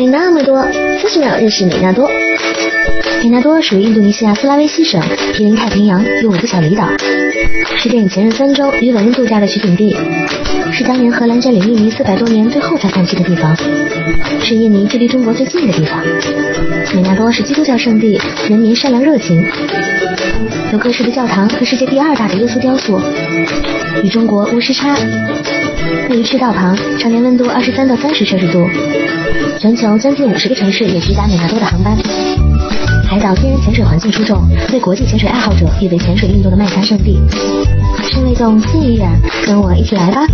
美那么多，四十秒认识美纳多。美纳多属于印度尼西亚苏拉威西省，毗邻太平洋，有五个小离岛，是电影《前任三周》与韦恩度假的取景地，是当年荷兰占领印尼四百多年最后才放弃的地方，是印尼距离中国最近的地方。美纳多是基督教圣地，人民善良热情，有各式的教堂和世界第二大的耶稣雕塑，与中国无时差。位于赤道旁，常年温度二十三到三十摄氏度。全球将近五十个城市有直达美纳多的航班。海岛天然潜水环境出众，被国际潜水爱好者誉为潜水运动的麦加圣地。身未动，心已远，跟我一起来吧。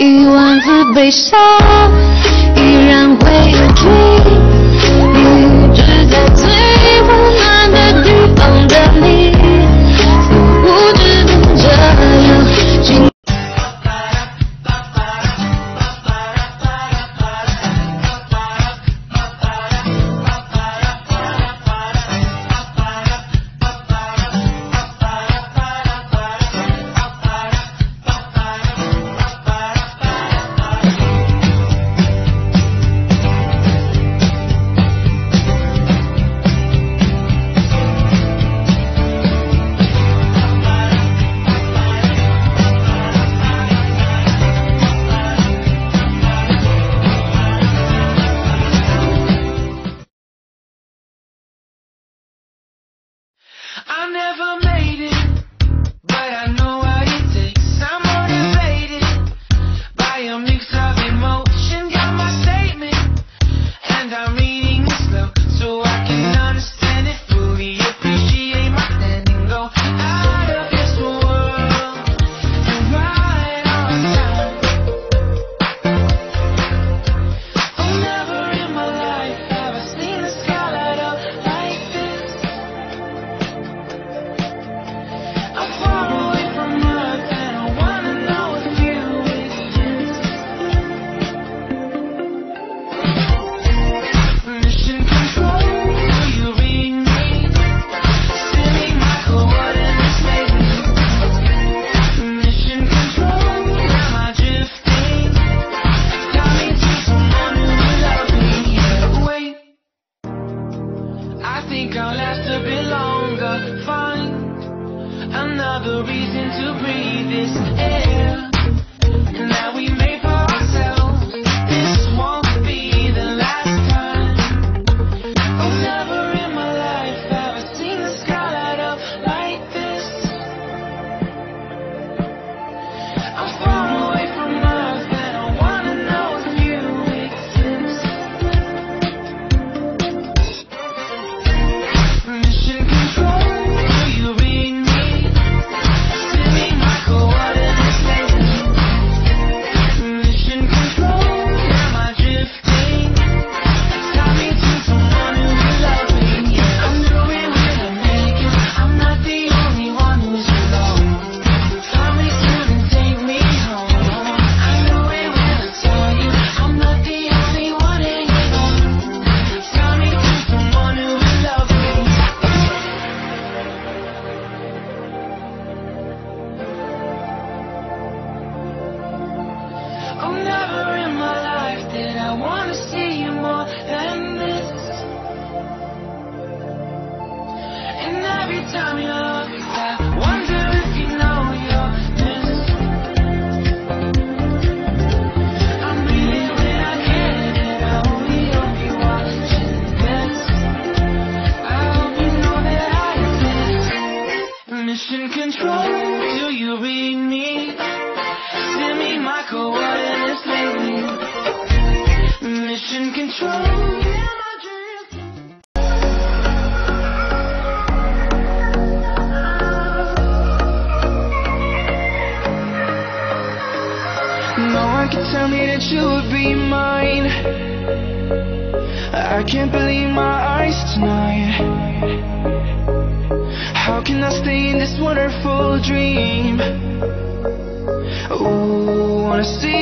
一万次悲伤，I mean. Wanna see you more than this. And every time you Mission control. No one can tell me that you would be mine. I can't believe my eyes tonight. How can I stay in this wonderful dream? Ooh, wanna see